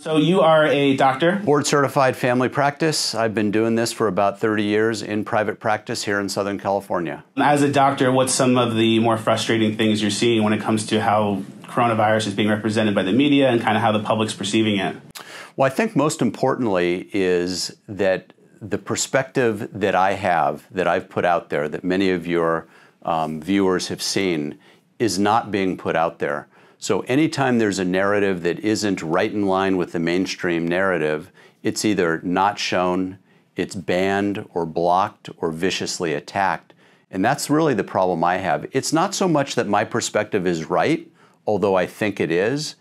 So you are a doctor? Board certified family practice. I've been doing this for about 30 years in private practice here in Southern California. As a doctor, what's some of the more frustrating things you're seeing when it comes to how coronavirus is being represented by the media and kind of how the public's perceiving it? Well, I think most importantly is that the perspective that I have, that I've put out there, that many of your um, viewers have seen, is not being put out there. So anytime there's a narrative that isn't right in line with the mainstream narrative, it's either not shown, it's banned or blocked or viciously attacked. And that's really the problem I have. It's not so much that my perspective is right, although I think it is.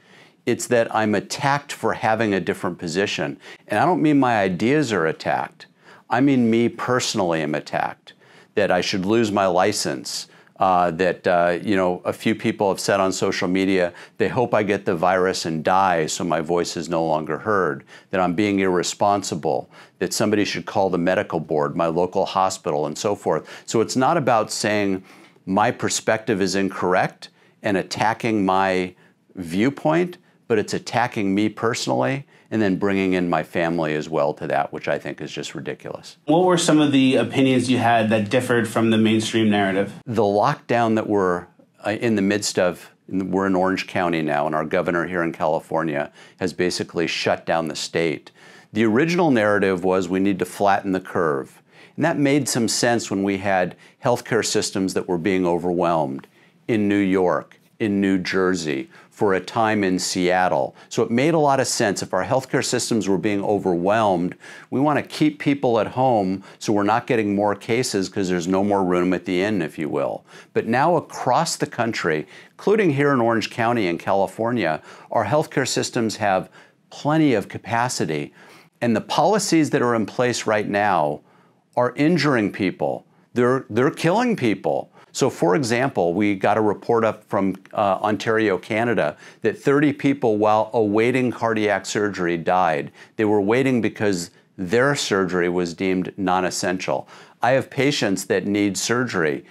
It's that I'm attacked for having a different position. And I don't mean my ideas are attacked. I mean me personally am attacked. That I should lose my license, uh, that uh, you know a few people have said on social media they hope I get the virus and die so my voice is no longer heard. That I'm being irresponsible. That somebody should call the medical board, my local hospital, and so forth. So it's not about saying my perspective is incorrect and attacking my viewpoint, but it's attacking me personally and then bringing in my family as well to that, which I think is just ridiculous. What were some of the opinions you had that differed from the mainstream narrative? The lockdown that we're uh, in the midst of, we're in Orange County now, and our governor here in California has basically shut down the state. The original narrative was we need to flatten the curve. And that made some sense when we had healthcare systems that were being overwhelmed in New York, in New Jersey, for a time in Seattle. So it made a lot of sense. If our healthcare systems were being overwhelmed, we want to keep people at home so we're not getting more cases because there's no more room at the inn, if you will. But now across the country, including here in Orange County in California, our healthcare systems have plenty of capacity. And the policies that are in place right now are injuring people. They're, they're killing people. So, for example, we got a report up from uh, Ontario, Canada, that 30 people, while awaiting cardiac surgery, died. They were waiting because their surgery was deemed non essential. I have patients that need surgery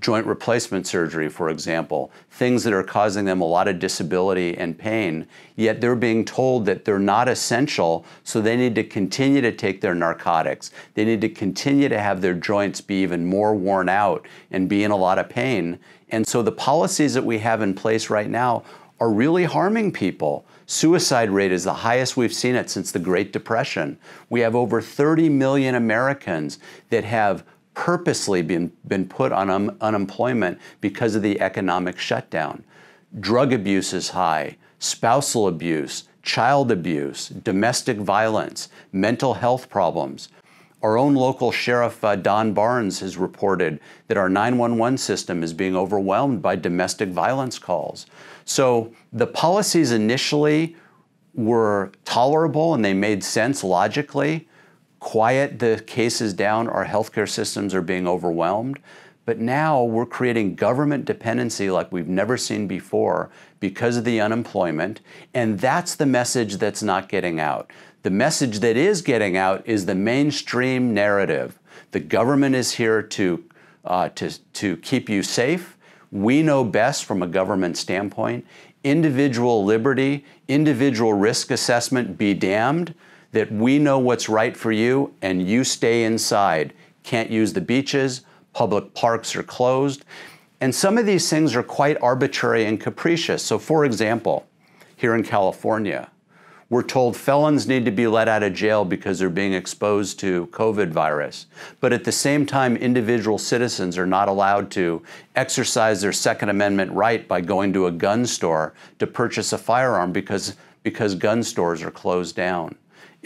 joint replacement surgery, for example, things that are causing them a lot of disability and pain, yet they're being told that they're not essential, so they need to continue to take their narcotics. They need to continue to have their joints be even more worn out and be in a lot of pain. And so the policies that we have in place right now are really harming people. Suicide rate is the highest we've seen it since the Great Depression. We have over 30 million Americans that have purposely been, been put on um, unemployment because of the economic shutdown. Drug abuse is high, spousal abuse, child abuse, domestic violence, mental health problems. Our own local sheriff, uh, Don Barnes, has reported that our 911 system is being overwhelmed by domestic violence calls. So the policies initially were tolerable and they made sense logically quiet the cases down, our healthcare systems are being overwhelmed. But now we're creating government dependency like we've never seen before because of the unemployment. And that's the message that's not getting out. The message that is getting out is the mainstream narrative. The government is here to, uh, to, to keep you safe. We know best from a government standpoint. Individual liberty, individual risk assessment, be damned that we know what's right for you and you stay inside. Can't use the beaches, public parks are closed. And some of these things are quite arbitrary and capricious. So, for example, here in California, we're told felons need to be let out of jail because they're being exposed to COVID virus. But at the same time, individual citizens are not allowed to exercise their Second Amendment right by going to a gun store to purchase a firearm because, because gun stores are closed down.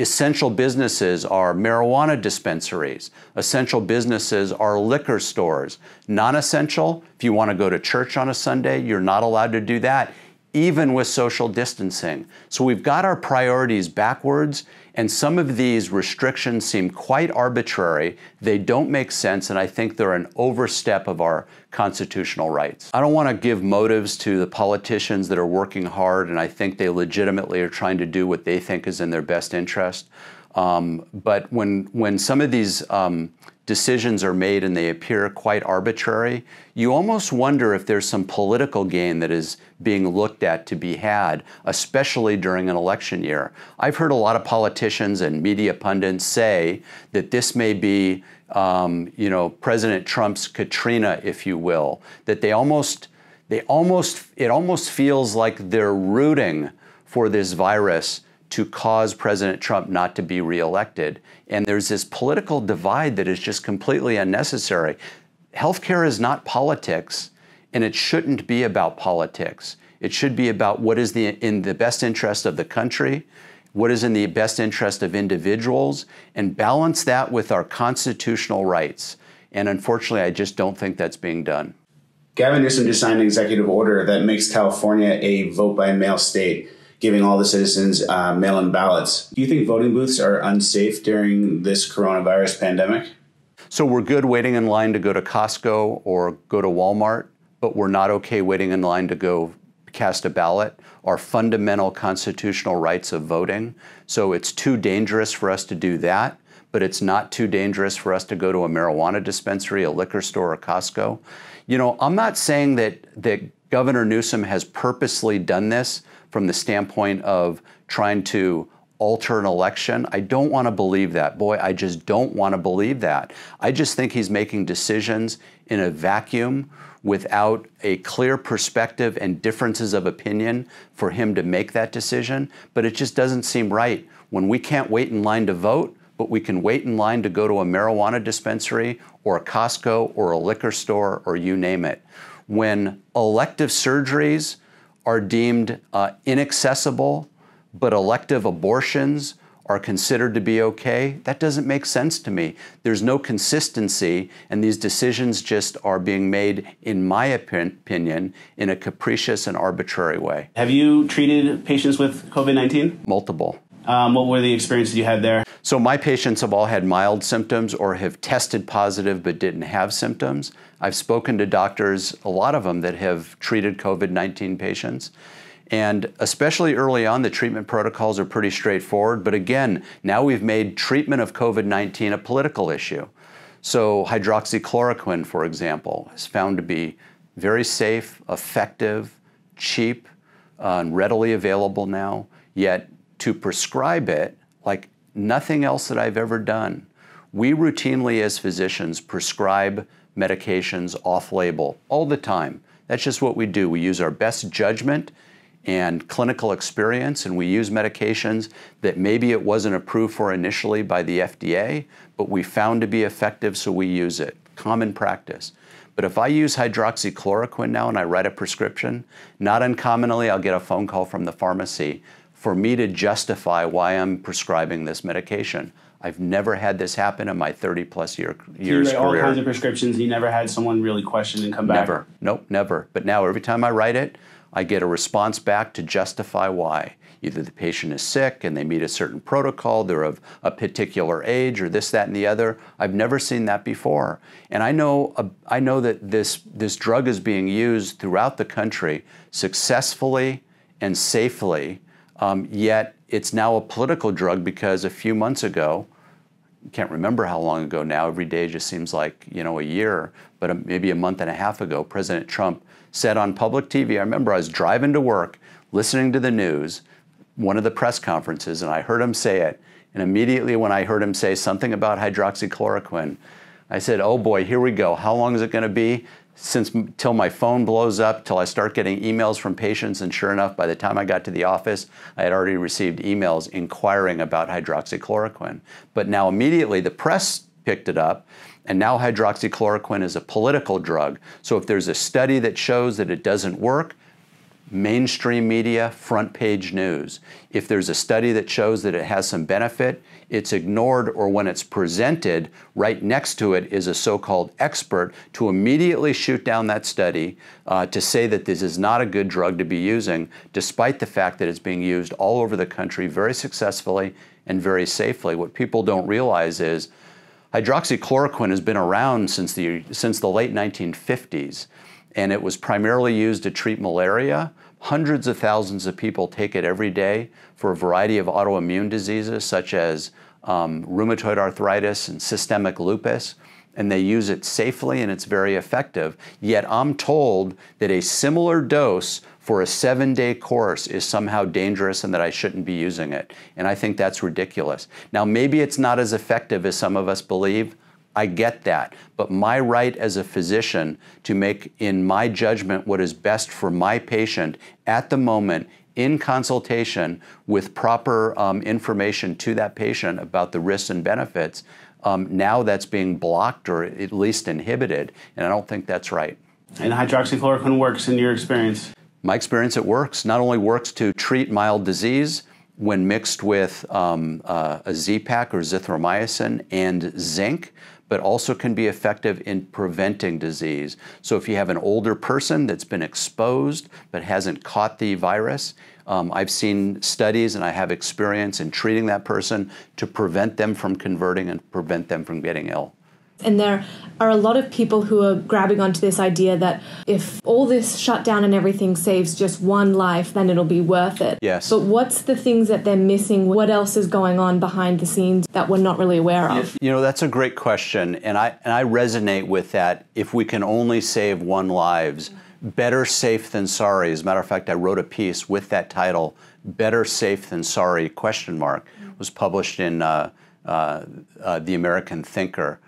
Essential businesses are marijuana dispensaries. Essential businesses are liquor stores. Non essential, if you want to go to church on a Sunday, you're not allowed to do that, even with social distancing. So we've got our priorities backwards, and some of these restrictions seem quite arbitrary. They don't make sense, and I think they're an overstep of our constitutional rights. I don't want to give motives to the politicians that are working hard, and I think they legitimately are trying to do what they think is in their best interest. Um, but when, when some of these um, decisions are made and they appear quite arbitrary, you almost wonder if there's some political gain that is being looked at to be had, especially during an election year. I've heard a lot of politicians and media pundits say that this may be, um, you know, President Trump's Katrina, if you will, that they almost, they almost, it almost feels like they're rooting for this virus to cause President Trump not to be reelected. And there's this political divide that is just completely unnecessary. Healthcare is not politics, and it shouldn't be about politics. It should be about what is the, in the best interest of the country, what is in the best interest of individuals, and balance that with our constitutional rights. And unfortunately, I just don't think that's being done. Gavin Newsom just signed an executive order that makes California a vote by mail state giving all the citizens uh, mail in ballots. Do you think voting booths are unsafe during this coronavirus pandemic? So we're good waiting in line to go to Costco or go to Walmart, but we're not okay waiting in line to go cast a ballot. Our fundamental constitutional rights of voting. So it's too dangerous for us to do that, but it's not too dangerous for us to go to a marijuana dispensary, a liquor store, or Costco. You know, I'm not saying that that Governor Newsom has purposely done this from the standpoint of trying to alter an election. I don't want to believe that. Boy, I just don't want to believe that. I just think he's making decisions in a vacuum without a clear perspective and differences of opinion for him to make that decision. But it just doesn't seem right when we can't wait in line to vote, but we can wait in line to go to a marijuana dispensary or a Costco or a liquor store or you name it. When elective surgeries are deemed uh, inaccessible, but elective abortions are considered to be okay, that doesn't make sense to me. There's no consistency, and these decisions just are being made, in my opinion, in a capricious and arbitrary way. Have you treated patients with COVID 19? Multiple. Um, what were the experiences you had there? So, my patients have all had mild symptoms or have tested positive but didn't have symptoms. I've spoken to doctors, a lot of them that have treated COVID 19 patients. And especially early on, the treatment protocols are pretty straightforward. But again, now we've made treatment of COVID 19 a political issue. So, hydroxychloroquine, for example, is found to be very safe, effective, cheap, uh, and readily available now. Yet, to prescribe it, like nothing else that I've ever done, we routinely, as physicians, prescribe medications off label all the time. That's just what we do. We use our best judgment and clinical experience, and we use medications that maybe it wasn't approved for initially by the FDA, but we found to be effective, so we use it. Common practice. But if I use hydroxychloroquine now and I write a prescription, not uncommonly I'll get a phone call from the pharmacy for me to justify why I'm prescribing this medication. I've never had this happen in my 30 plus year years you write all kinds of prescriptions. You never had someone really question and come back. Never. Nope. Never. But now every time I write it, I get a response back to justify why. Either the patient is sick and they meet a certain protocol, they're of a particular age, or this, that, and the other. I've never seen that before. And I know, uh, I know that this, this drug is being used throughout the country successfully and safely, um, yet it's now a political drug because a few months ago, can't remember how long ago now, every day just seems like, you know, a year, but maybe a month and a half ago, President Trump said on public TV, I remember I was driving to work, listening to the news, one of the press conferences, and I heard him say it. And immediately when I heard him say something about hydroxychloroquine, I said, oh boy, here we go. How long is it going to be? Since till my phone blows up, till I start getting emails from patients, and sure enough, by the time I got to the office, I had already received emails inquiring about hydroxychloroquine. But now immediately the press picked it up, and now hydroxychloroquine is a political drug. So if there's a study that shows that it doesn't work, mainstream media, front page news. If there's a study that shows that it has some benefit, it's ignored, or when it's presented, right next to it is a so called expert to immediately shoot down that study uh, to say that this is not a good drug to be using, despite the fact that it's being used all over the country very successfully and very safely. What people don't realize is Hydroxychloroquine has been around since the, since the late 1950s, and it was primarily used to treat malaria. Hundreds of thousands of people take it every day for a variety of autoimmune diseases such as um, rheumatoid arthritis and systemic lupus. and they use it safely and it's very effective. Yet I'm told that a similar dose for a seven day course is somehow dangerous and that I shouldn't be using it. And I think that's ridiculous. Now, maybe it's not as effective as some of us believe. I get that. But my right as a physician to make, in my judgment, what is best for my patient at the moment in consultation with proper um, information to that patient about the risks and benefits, um, now that's being blocked or at least inhibited. And I don't think that's right. And hydroxychloroquine works in your experience? My experience, it works. Not only works to treat mild disease, when mixed with um, uh, a Z-Pak or azithromycin and zinc, but also can be effective in preventing disease. So if you have an older person that's been exposed but hasn't caught the virus, um, I've seen studies and I have experience in treating that person to prevent them from converting and prevent them from getting ill. And there are a lot of people who are grabbing onto this idea that if all this shutdown and everything saves just one life, then it'll be worth it. Yes. But what's the things that they're missing? What else is going on behind the scenes that we're not really aware of? You know, that's a great question. And I, and I resonate with that. If we can only save one lives, better safe than sorry. As a matter of fact, I wrote a piece with that title, Better Safe Than Sorry, question mark, was published in uh, uh, uh, The American Thinker.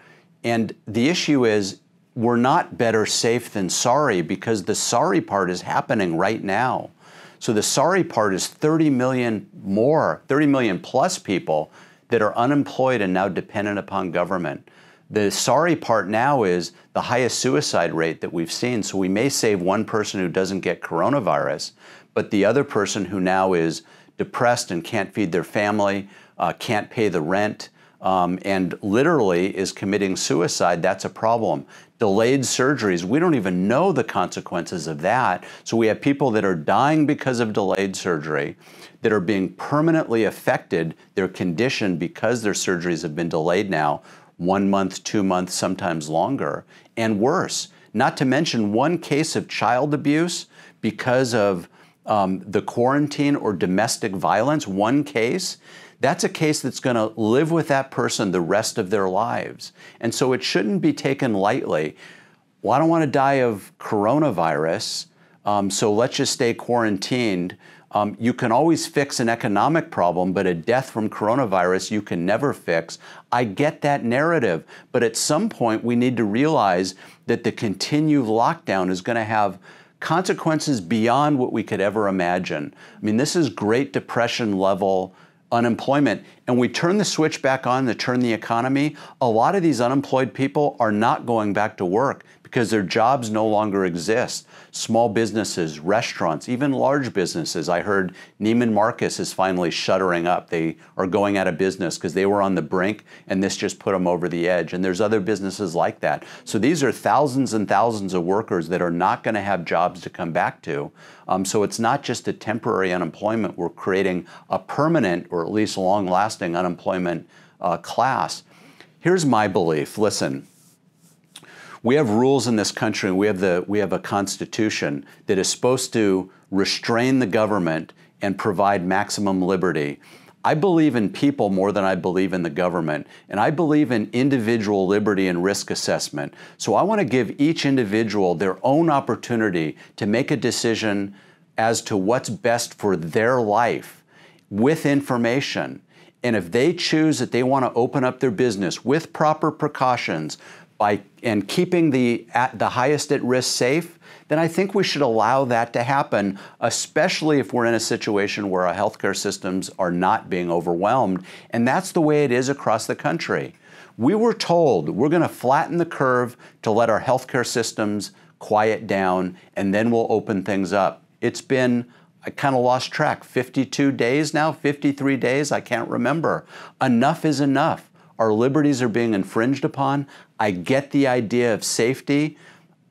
And the issue is we're not better safe than sorry because the sorry part is happening right now. So the sorry part is 30 million more, 30 million plus people that are unemployed and now dependent upon government. The sorry part now is the highest suicide rate that we've seen. So we may save one person who doesn't get coronavirus, but the other person who now is depressed and can't feed their family, uh, can't pay the rent, um, and literally is committing suicide, that's a problem. Delayed surgeries, we don't even know the consequences of that. So we have people that are dying because of delayed surgery, that are being permanently affected, their condition because their surgeries have been delayed now, one month, two months, sometimes longer, and worse. Not to mention one case of child abuse because of um, the quarantine or domestic violence, one case that's a case that's going to live with that person the rest of their lives. And so it shouldn't be taken lightly. Well, I don't want to die of coronavirus, um, so let's just stay quarantined. Um, you can always fix an economic problem, but a death from coronavirus you can never fix. I get that narrative, but at some point we need to realize that the continued lockdown is going to have consequences beyond what we could ever imagine. I mean, this is Great Depression level unemployment. And we turn the switch back on to turn the economy, a lot of these unemployed people are not going back to work because their jobs no longer exist. Small businesses, restaurants, even large businesses. I heard Neiman Marcus is finally shuttering up. They are going out of business because they were on the brink and this just put them over the edge. And there's other businesses like that. So these are thousands and thousands of workers that are not going to have jobs to come back to. Um, so it's not just a temporary unemployment. We're creating a permanent or at least long lasting unemployment uh, class. Here's my belief listen, we have rules in this country, and we have, the, we have a constitution that is supposed to restrain the government and provide maximum liberty. I believe in people more than I believe in the government, and I believe in individual liberty and risk assessment. So I want to give each individual their own opportunity to make a decision as to what's best for their life with information. And if they choose that they want to open up their business with proper precautions, by and keeping the at the highest at risk safe, then I think we should allow that to happen, especially if we're in a situation where our healthcare systems are not being overwhelmed. And that's the way it is across the country. We were told we're going to flatten the curve to let our healthcare systems quiet down, and then we'll open things up. It's been I kind of lost track. 52 days now, 53 days, I can't remember. Enough is enough. Our liberties are being infringed upon. I get the idea of safety,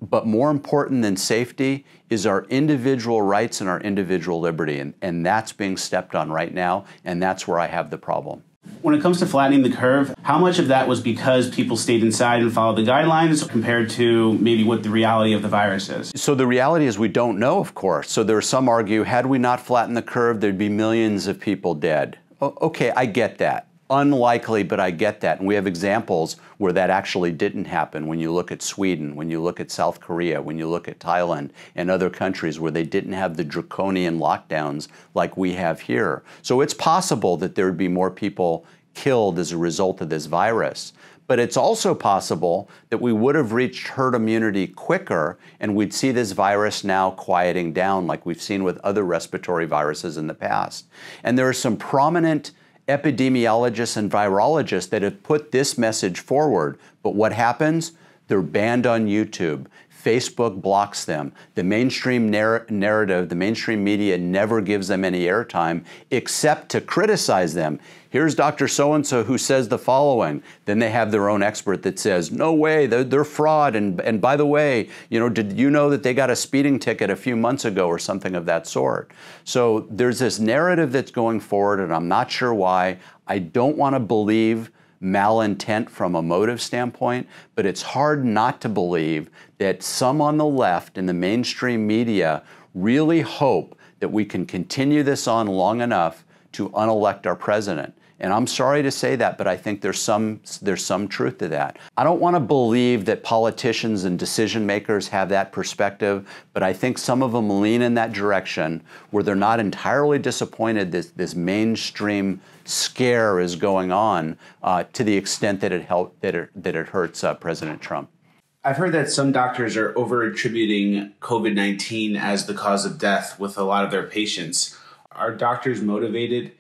but more important than safety is our individual rights and our individual liberty. And, and that's being stepped on right now, and that's where I have the problem. When it comes to flattening the curve, how much of that was because people stayed inside and followed the guidelines compared to maybe what the reality of the virus is? So the reality is we don't know, of course. So there are some argue had we not flattened the curve, there'd be millions of people dead. okay, I get that unlikely, but I get that. And we have examples where that actually didn't happen when you look at Sweden, when you look at South Korea, when you look at Thailand and other countries where they didn't have the draconian lockdowns like we have here. So it's possible that there would be more people killed as a result of this virus. But it's also possible that we would have reached herd immunity quicker and we'd see this virus now quieting down like we've seen with other respiratory viruses in the past. And there are some prominent epidemiologists and virologists that have put this message forward. But what happens? They're banned on YouTube. Facebook blocks them. The mainstream narr- narrative, the mainstream media never gives them any airtime except to criticize them. Here's Dr. So and so who says the following. Then they have their own expert that says, no way, they're, they're fraud. And, and by the way, you know, did you know that they got a speeding ticket a few months ago or something of that sort? So there's this narrative that's going forward, and I'm not sure why. I don't want to believe malintent from a motive standpoint, but it's hard not to believe that some on the left in the mainstream media really hope that we can continue this on long enough to unelect our president. And I'm sorry to say that, but I think there's some there's some truth to that. I don't want to believe that politicians and decision makers have that perspective, but I think some of them lean in that direction where they're not entirely disappointed that this mainstream scare is going on uh, to the extent that it that it, that it hurts uh, President Trump. I've heard that some doctors are over attributing COVID 19 as the cause of death with a lot of their patients. Are doctors motivated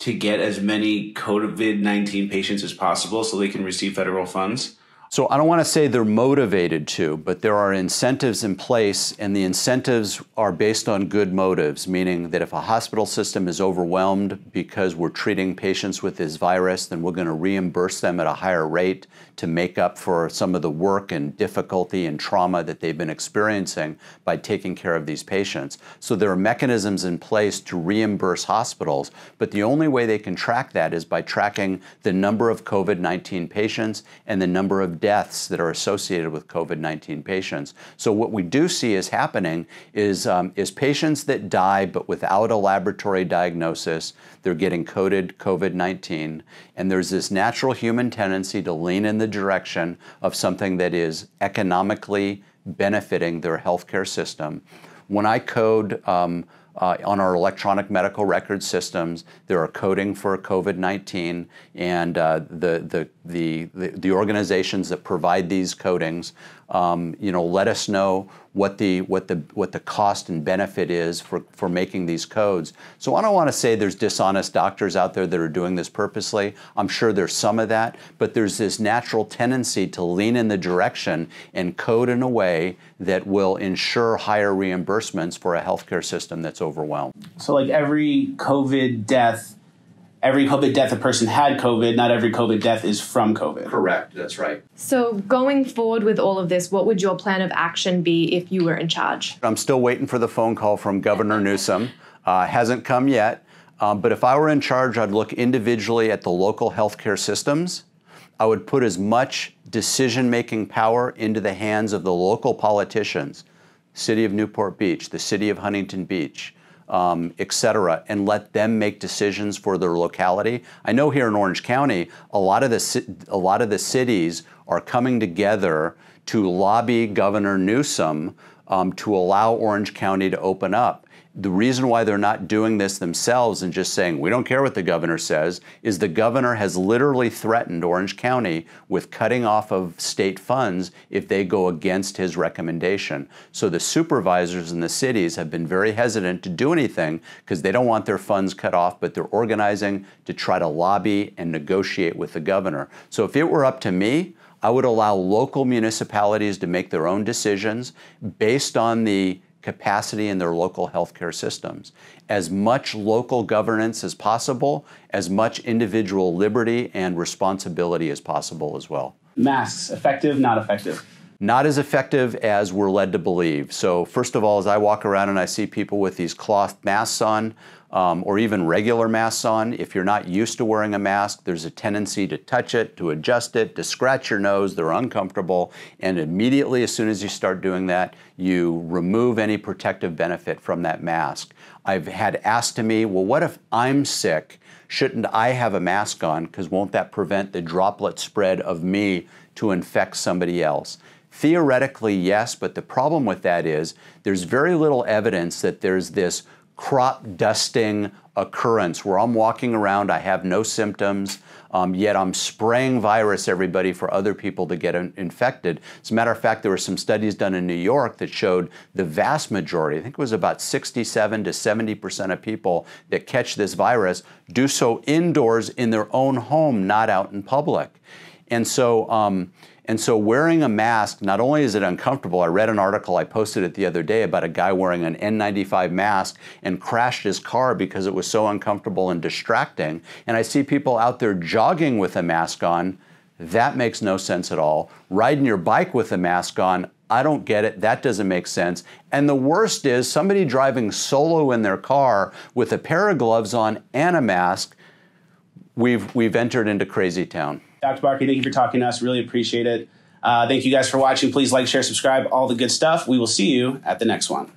to get as many COVID 19 patients as possible so they can receive federal funds? So I don't want to say they're motivated to, but there are incentives in place, and the incentives are based on good motives, meaning that if a hospital system is overwhelmed because we're treating patients with this virus, then we're going to reimburse them at a higher rate to make up for some of the work and difficulty and trauma that they've been experiencing by taking care of these patients. So there are mechanisms in place to reimburse hospitals, but the only way they can track that is by tracking the number of COVID 19 patients and the number of deaths that are associated with COVID 19 patients. So, what we do see is happening is, um, is patients that die but without a laboratory diagnosis, they're getting coded COVID 19. And there's this natural human tendency to lean in the direction of something that is economically benefiting their healthcare system. When I code, um, uh, on our electronic medical record systems. There are coding for COVID-19, and uh, the, the, the, the, organizations that provide these coatings, um, you know, let us know what the what the what the cost and benefit is for for making these codes. So I don't want to say there's dishonest doctors out there that are doing this purposely. I'm sure there's some of that, but there's this natural tendency to lean in the direction and code in a way that will ensure higher reimbursements for a healthcare system that's overwhelmed. So like every COVID death every COVID death a person had COVID, not every COVID death is from COVID. Correct, that's right. So, going forward with all of this, what would your plan of action be if you were in charge? I'm still waiting for the phone call from Governor Newsom. Uh, hasn't come yet. Um, but if I were in charge, I'd look individually at the local healthcare systems. I would put as much decision making power into the hands of the local politicians, City of Newport Beach, the City of Huntington Beach, um, et cetera, and let them make decisions for their locality. I know here in Orange County, a lot of the a lot of the cities are coming together to lobby Governor Newsom um, to allow Orange County to open up the reason why they're not doing this themselves and just saying, we don't care what the governor says, is the governor has literally threatened Orange County with cutting off of state funds if they go against his recommendation. So the supervisors in the cities have been very hesitant to do anything because they don't want their funds cut off, but they're organizing to try to lobby and negotiate with the governor. So if it were up to me, I would allow local municipalities to make their own decisions based on the capacity in their local healthcare systems. As much local governance as possible, as much individual liberty and responsibility as possible as well. Masks, effective, not effective? Not as effective as we're led to believe. So, first of all, as I walk around and I see people with these cloth masks on, um, or even regular masks on. If you're not used to wearing a mask, there's a tendency to touch it, to adjust it, to scratch your nose. They're uncomfortable. And immediately, as soon as you start doing that, you remove any protective benefit from that mask. I've had asked to me, well, what if I'm sick? shouldn't I have a mask on? Because won't that prevent the droplet spread of me to infect somebody else? Theoretically, yes, but the problem with that is there's very little evidence that there's this crop dusting occurrence where I'm walking around, I have no symptoms, um, yet I'm spraying virus everybody for other people to get infected. As a matter of fact, there were some studies done in New York that showed the vast majority, I think it was about 67 to 70% of people that catch this virus do so indoors in their own home, not out in public. And so, um, and so wearing a mask, not only is it uncomfortable, I read an article, I posted it the other day about a guy wearing an N95 mask and crashed his car because it was so uncomfortable and distracting. And I see people out there jogging with a mask on. That makes no sense at all. Riding your bike with a mask on, I don't get it. That doesn't make sense. And the worst is somebody driving solo in their car with a pair of gloves on and a mask. We've, we've entered into crazy town. Dr. Barke, thank you for talking to us. Really appreciate it. Uh, thank you guys for watching. Please like, share, subscribe, all the good stuff. We will see you at the next one.